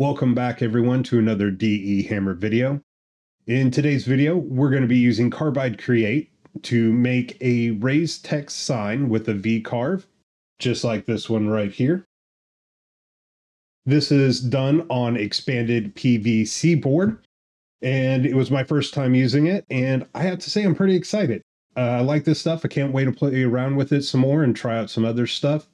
Welcome back everyone to another DE Hammer video. In today's video, we're going to be using Carbide Create to make a raised text sign with a V carve, just like this one right here. This is done on expanded PVC board, and it was my first time using it, and I have to say I'm pretty excited. Uh, I like this stuff. I can't wait to play around with it some more and try out some other stuff.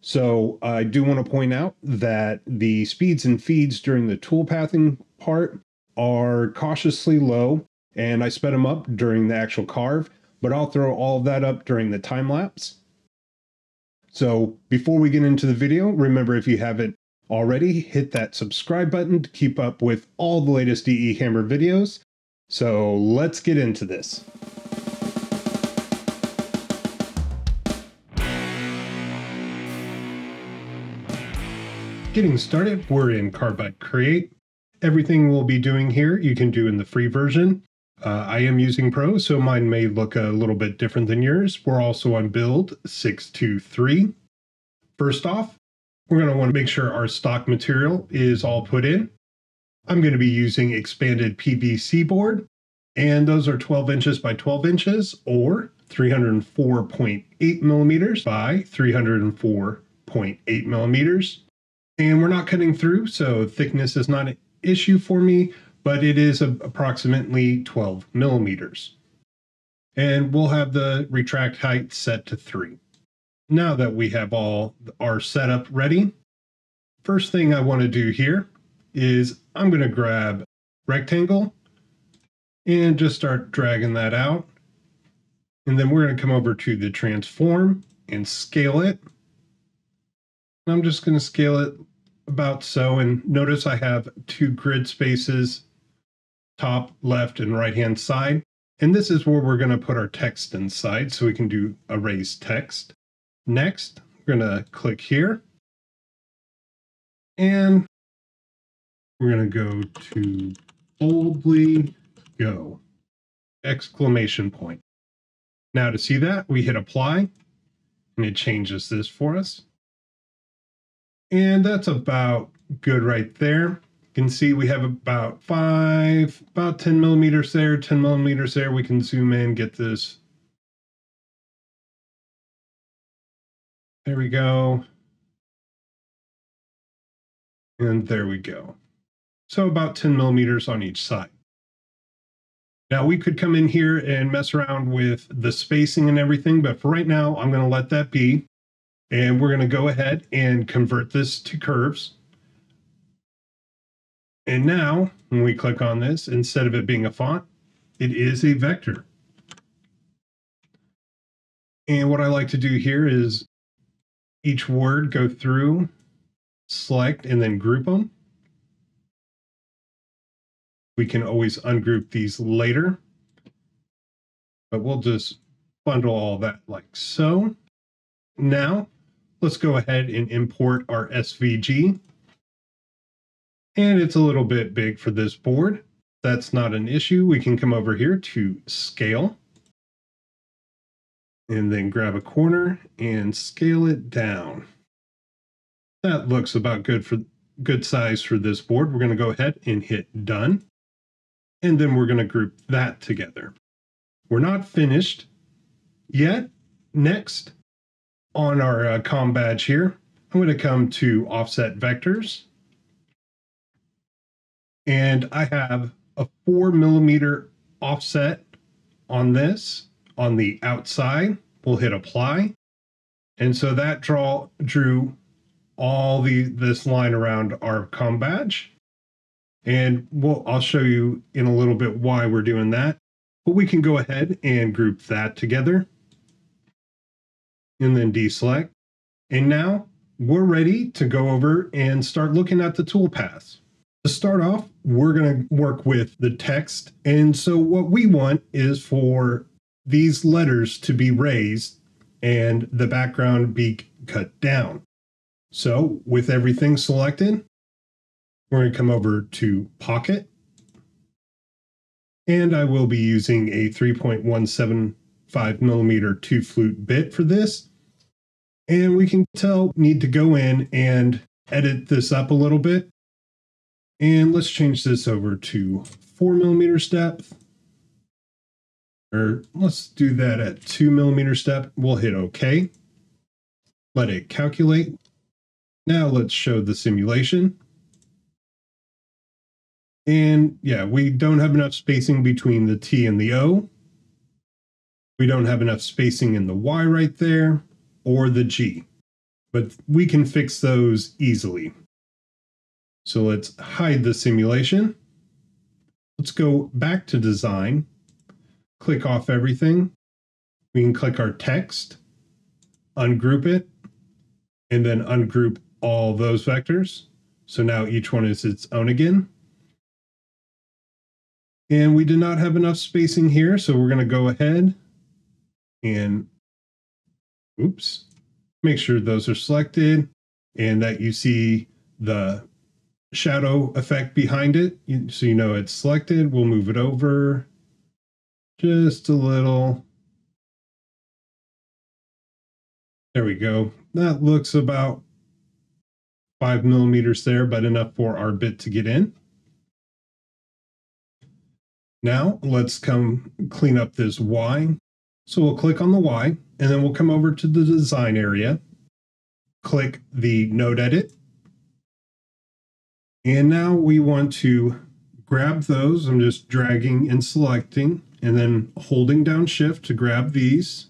So I do want to point out that the speeds and feeds during the toolpathing part are cautiously low, and I sped them up during the actual carve, but I'll throw all of that up during the time lapse. So before we get into the video, remember if you haven't already, hit that subscribe button to keep up with all the latest DE Hammer videos. So let's get into this. Getting started, we're in Carbide Create. Everything we'll be doing here, you can do in the free version. Uh, I am using Pro, so mine may look a little bit different than yours. We're also on build 623. First off, we're going to want to make sure our stock material is all put in. I'm going to be using expanded PVC board, and those are 12 inches by 12 inches or 304.8 millimeters by 304.8 millimeters. And we're not cutting through, so thickness is not an issue for me, but it is approximately 12 millimeters. And we'll have the retract height set to 3. Now that we have all our setup ready, first thing I want to do here is I'm going to grab rectangle and just start dragging that out. And then we're going to come over to the transform and scale it. I'm just going to scale it about so. And notice I have two grid spaces, top, left, and right hand side. And this is where we're going to put our text inside so we can do erase text. Next, we're going to click here. And we're going to go to boldly go, exclamation point. Now to see that, we hit apply and it changes this for us. And that's about good right there. You can see we have about five, about 10 millimeters there, 10 millimeters there. We can zoom in, get this. There we go. And there we go. So about 10 millimeters on each side. Now we could come in here and mess around with the spacing and everything, but for right now, I'm going to let that be. And we're going to go ahead and convert this to curves. And now, when we click on this, instead of it being a font, it is a vector. And what I like to do here is each word go through, select, and then group them. We can always ungroup these later, but we'll just bundle all that like so. Now Let's go ahead and import our SVG. And it's a little bit big for this board. That's not an issue. We can come over here to scale and then grab a corner and scale it down. That looks about good for good size for this board. We're going to go ahead and hit done. And then we're going to group that together. We're not finished yet. Next, on our uh, COM badge here, I'm going to come to offset vectors. And I have a four millimeter offset on this on the outside. We'll hit apply. And so that draw drew all the this line around our COM badge. And we'll, I'll show you in a little bit why we're doing that. But we can go ahead and group that together and then deselect. And now we're ready to go over and start looking at the toolpaths. To start off, we're going to work with the text. And so what we want is for these letters to be raised and the background be cut down. So with everything selected, we're going to come over to Pocket. And I will be using a 3.175 millimeter two flute bit for this. And we can tell need to go in and edit this up a little bit. And let's change this over to four millimeters depth. Or let's do that at two millimeter step. We'll hit OK. Let it calculate. Now let's show the simulation. And yeah, we don't have enough spacing between the T and the O. We don't have enough spacing in the Y right there or the G, but we can fix those easily. So let's hide the simulation. Let's go back to design, click off everything. We can click our text, ungroup it, and then ungroup all those vectors. So now each one is its own again. And we did not have enough spacing here, so we're going to go ahead and, oops, make sure those are selected and that you see the shadow effect behind it. So you know it's selected. We'll move it over just a little. There we go. That looks about five millimeters there, but enough for our bit to get in. Now let's come clean up this Y. So we'll click on the Y and then we'll come over to the design area, click the node edit. And now we want to grab those. I'm just dragging and selecting and then holding down shift to grab these.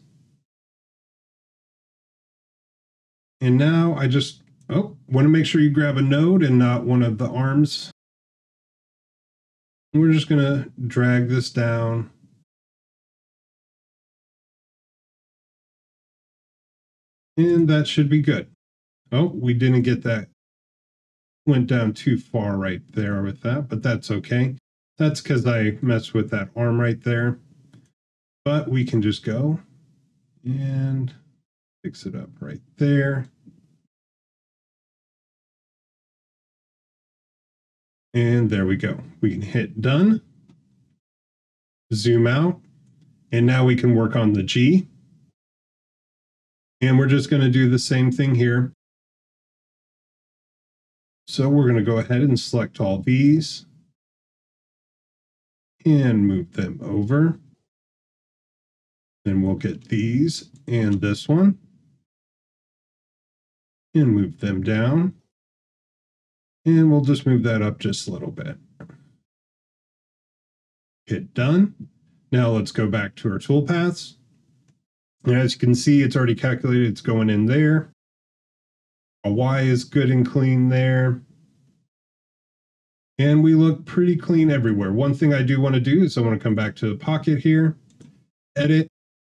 And now I just, oh, want to make sure you grab a node and not one of the arms we're just going to drag this down. And that should be good. Oh, we didn't get that. Went down too far right there with that, but that's okay. That's because I messed with that arm right there. But we can just go and fix it up right there. And there we go. We can hit done, zoom out, and now we can work on the G. And we're just going to do the same thing here. So we're going to go ahead and select all these and move them over. Then we'll get these and this one and move them down. And we'll just move that up just a little bit. Hit done. Now let's go back to our toolpaths. And as you can see, it's already calculated. It's going in there. A Y is good and clean there. And we look pretty clean everywhere. One thing I do want to do is I want to come back to the pocket here, edit,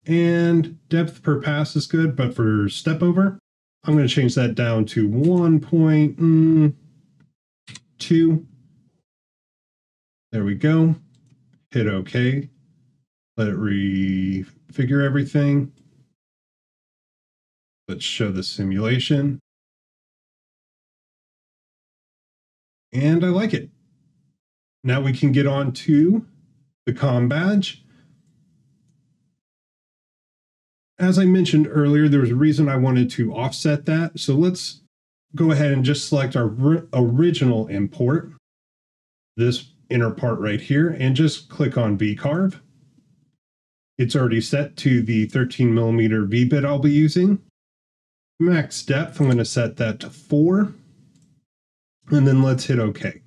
and depth per pass is good, but for step over, I'm going to change that down to 1. Point, mm, two. There we go. Hit OK. Let it refigure everything. Let's show the simulation. And I like it. Now we can get on to the com badge. As I mentioned earlier, there was a reason I wanted to offset that. So let's go ahead and just select our original import, this inner part right here, and just click on VCarve. It's already set to the 13 millimeter V-bit I'll be using. Max depth, I'm going to set that to 4. And then let's hit OK.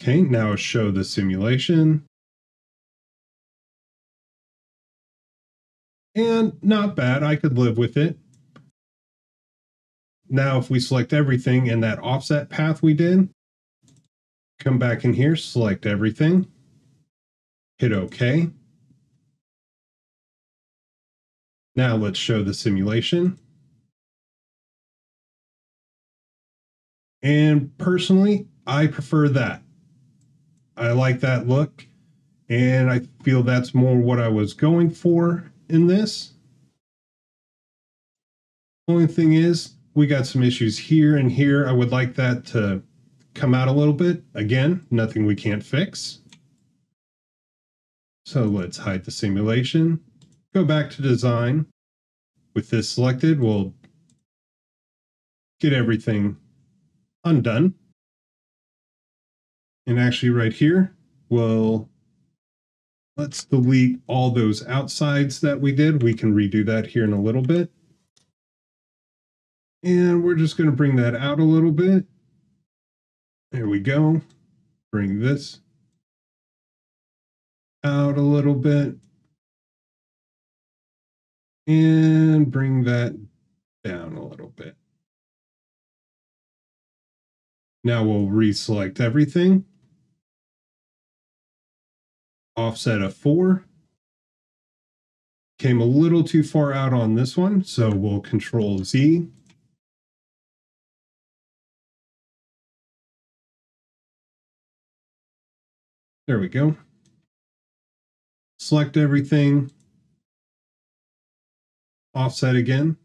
Okay, now show the simulation. And not bad, I could live with it. Now, if we select everything in that offset path we did, come back in here, select everything, hit OK. Now let's show the simulation. And personally, I prefer that. I like that look, and I feel that's more what I was going for in this. Only thing is, we got some issues here and here. I would like that to come out a little bit. Again, nothing we can't fix. So let's hide the simulation. Go back to design. With this selected, we'll get everything undone. And actually right here, we'll let's delete all those outsides that we did. We can redo that here in a little bit. And we're just going to bring that out a little bit. There we go. Bring this out a little bit. And bring that down a little bit. Now we'll reselect everything. Offset of 4. Came a little too far out on this one, so we'll Control Z. There we go. Select everything. Offset again.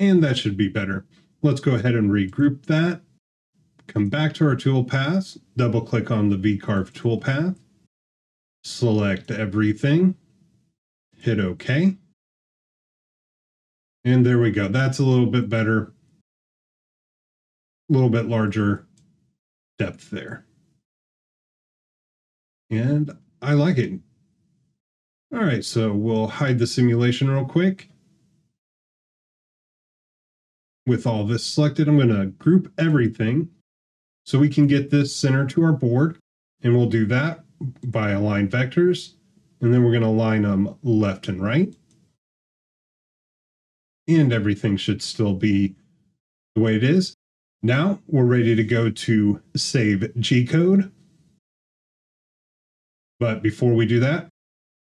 And that should be better. Let's go ahead and regroup that. Come back to our toolpath, double click on the VCarve toolpath, select everything, hit OK. And there we go. That's a little bit better, a little bit larger depth there. And I like it. All right, so we'll hide the simulation real quick with all this selected, I'm going to group everything so we can get this center to our board. And we'll do that by align vectors. And then we're going to align them left and right. And everything should still be the way it is. Now we're ready to go to save G code. But before we do that,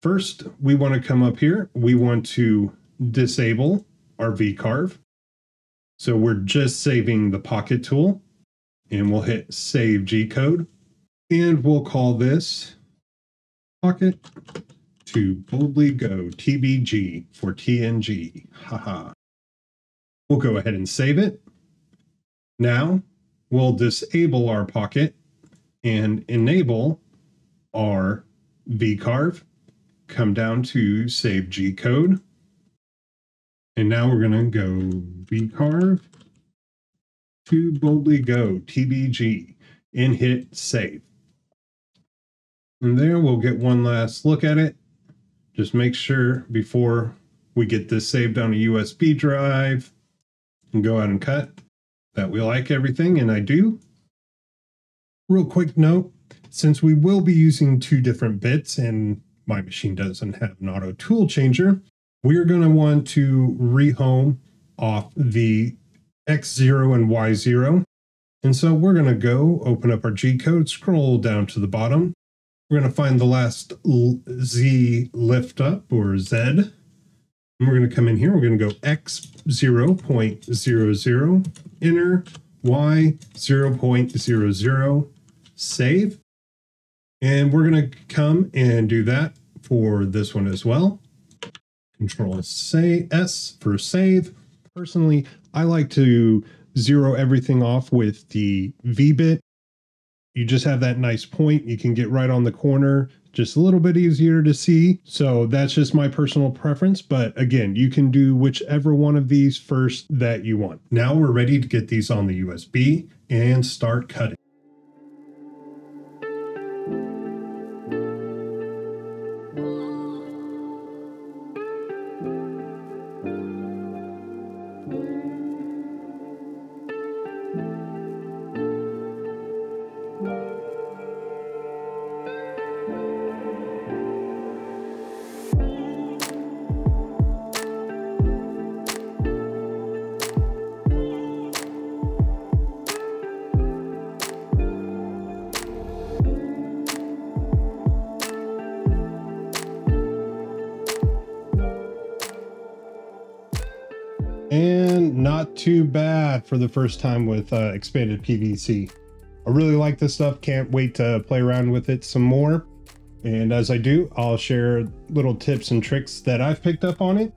first we want to come up here. We want to disable our VCarve. So we're just saving the pocket tool and we'll hit save G code and we'll call this pocket to boldly go TBG for TNG. Haha. We'll go ahead and save it. Now we'll disable our pocket and enable our vcarve. Come down to save G code and now we're going to go vcarve to boldly go tbg and hit save. And there we'll get one last look at it. Just make sure before we get this saved on a USB drive and go out and cut that we like everything, and I do. Real quick note, since we will be using two different bits and my machine doesn't have an auto tool changer, we're going to want to rehome off the X0 and Y0. And so we're going to go open up our G code, scroll down to the bottom. We're going to find the last Z lift up or Z. And we're going to come in here. We're going to go X 0.00, enter, Y 0.00, save. And we're going to come and do that for this one as well. Control say S for save. Personally, I like to zero everything off with the V bit. You just have that nice point. You can get right on the corner, just a little bit easier to see. So that's just my personal preference. But again, you can do whichever one of these first that you want. Now we're ready to get these on the USB and start cutting. Too bad for the first time with uh, expanded PVC. I really like this stuff. Can't wait to play around with it some more. And as I do, I'll share little tips and tricks that I've picked up on it.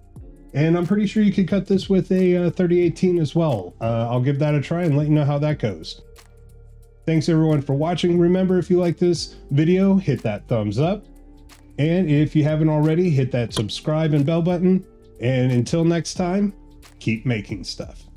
And I'm pretty sure you could cut this with a uh, 3018 as well. Uh, I'll give that a try and let you know how that goes. Thanks everyone for watching. Remember, if you like this video, hit that thumbs up. And if you haven't already, hit that subscribe and bell button. And until next time, keep making stuff.